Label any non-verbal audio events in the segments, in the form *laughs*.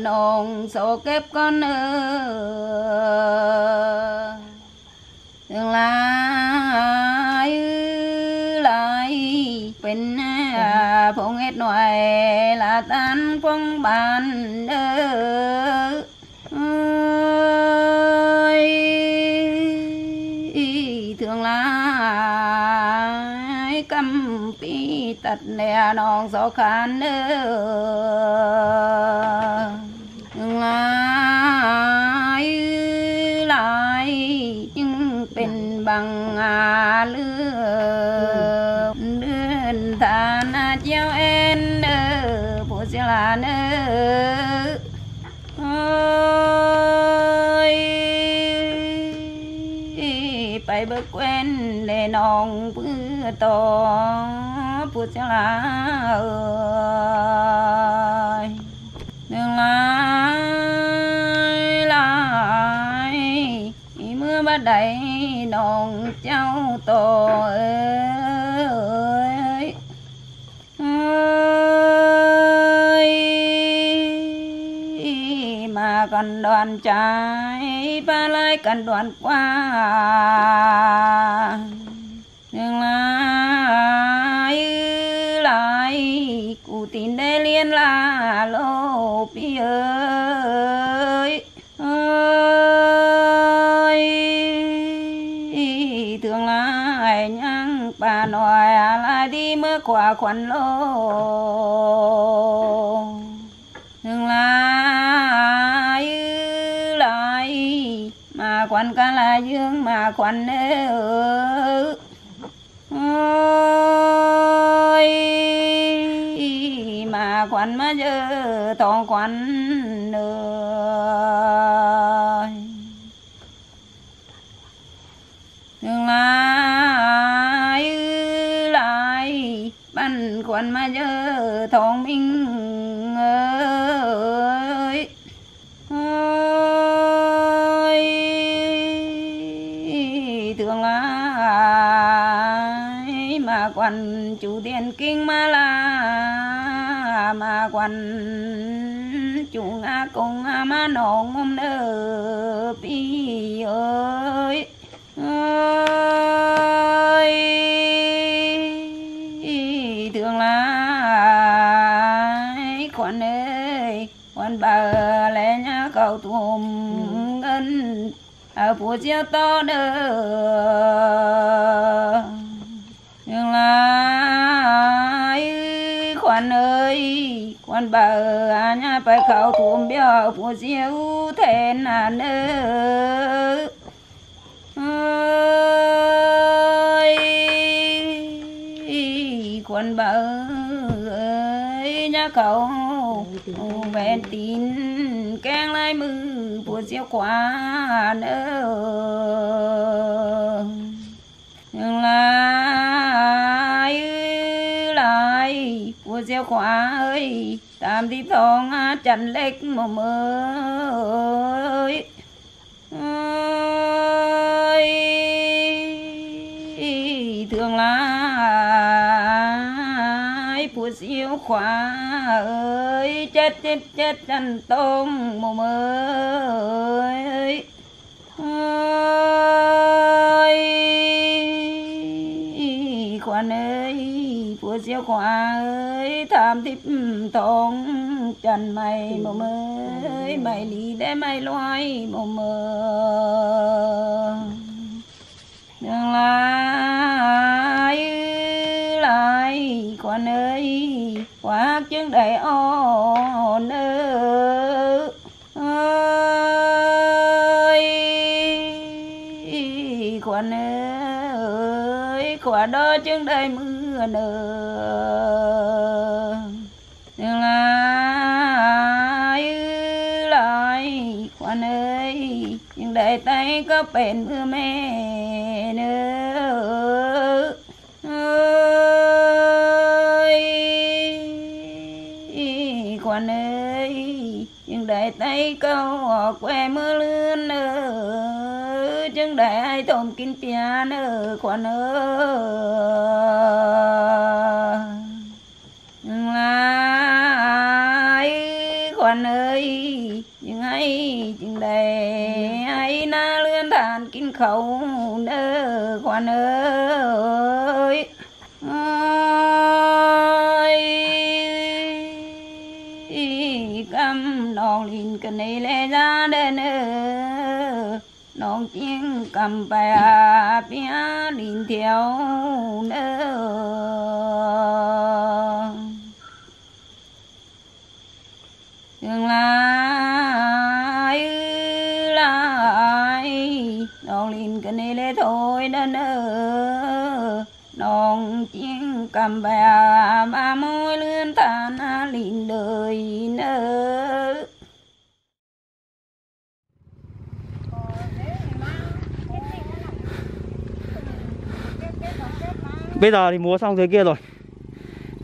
nộn số kép con ơ tương lai lại bên à, phong hết ngoài là tan phong bàn ơ thương lai cầm pi tật nè nong gió khán ơi. bằng à lươn đơn ta na chiao en nơ bộ sẽ là nơ ơi phải bớt quen để nòng bữa to bộ sẽ là ơi đừng lại lại mưa bắt đầy lòng cháu tội ơi. Mà còn đoàn trái và lại cần đoàn qua. Tương lai lại cụ tin đê liên là lô pi ơi. Quả khoản lô thường lại lại mà quan ca là dương, mà quan ơ ơi mà quan mà giờ to quan nữa băn ban mà giờ thông minh ơi. Ơi tương lai mà quan chủ tiền kinh mà là, mà quan chủ ngã cùng mà nong om đỡ pi ơi. Ơi. Ngân ở chiếu to nữa, nhưng lại quan ơi quan bà nhá phải cầu thùm biểu phố chiếu thế à nơ ơi quân bà ơi nhá cậu vẹn tin càng lại mừng của siêu quá nữa nhưng lại lại của siêu quá ơi tạm thì thong chẳng lệch mà mới ơi thường thương lại siêu khóa ơi chết chết chết chân tông mồ mơ ơi ơi khoan ơi phụ siêu khóa ơi tham tiếp thong chân mày mồ mơ ơi mày đi để mày loay mồ mơ chứng đầy ơi, con ơi quả đó chứng đầy mưa nơ đường lại lại, con ơi, nhưng để tay có bền mưa mẹ nữa đàn ơi chừng đại tay câu họ quê mưa lươn ơ chừng đại ai tôm kinh tiền ơ khoan ơi, ai khoan ơi nhưng ai chừng đại ai na lươn đàn kinh khẩu ơ khoan ơi cần này lẽ ra đến ơ nòng chiên cầm bài à bia lìn theo nơ tương lai lại nòng linh cần này lẽ thôi đến ơ nòng tiếng cầm bài à ba môi lươn tàn linh đời nữa Bây giờ thì múa xong dưới kia rồi.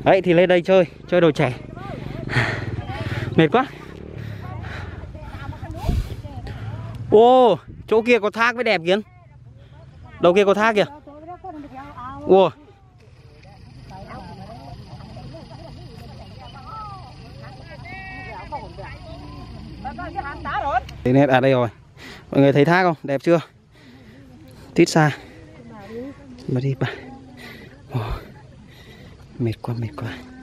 Đấy, thì lên đây chơi Chơi đồ trẻ. *laughs* Mệt quá. Ô Chỗ kia có thác với đẹp kiến. Đầu kia có thác kìa. Ủa Thế nên à đây rồi. Mọi người thấy thác không? Đẹp chưa? Tít xa. Mà đi bà oh, Mệt quá mệt quá.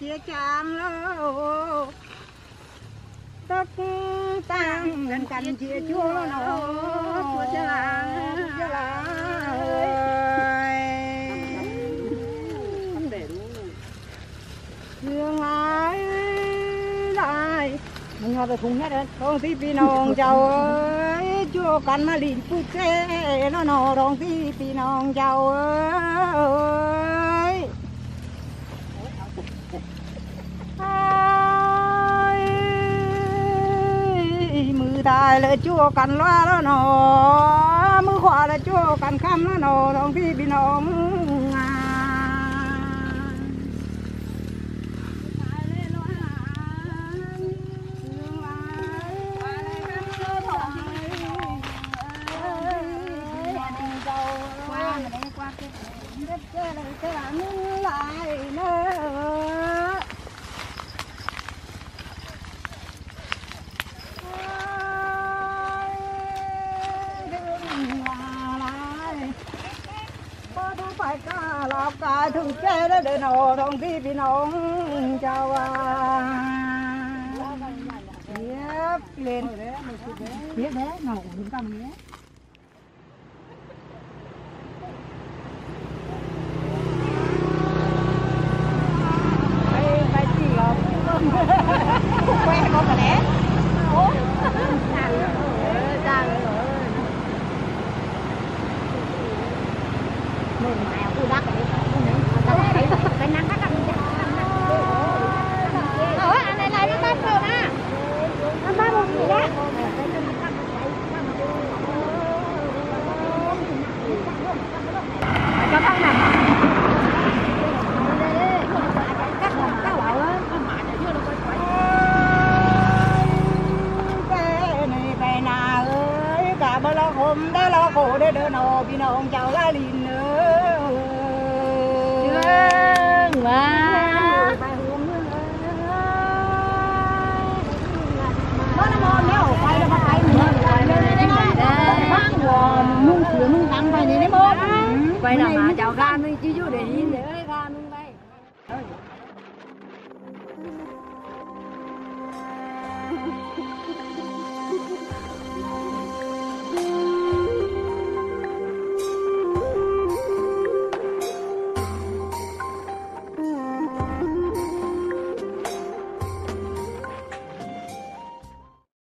Chia chàng lô tất tăng gần cảnh chia chúa nó chúa chàng chúa là thương ai lại mình ngồi về cùng hết đấy. Con tí pi nong chào ơi. Chúa cảnh mà liền phút xe nó nọ đòn tí pi nong chào ơi mưa tài là chua cảnh loa nó nọ mưa hoa là chua cảnh khăm nó nọ đồng phi pi nong à phải thùng che đó để nổ thùng đi bị nóng chào à. Tiếp lên. Tiếp đấy nổ cũng cầm nhé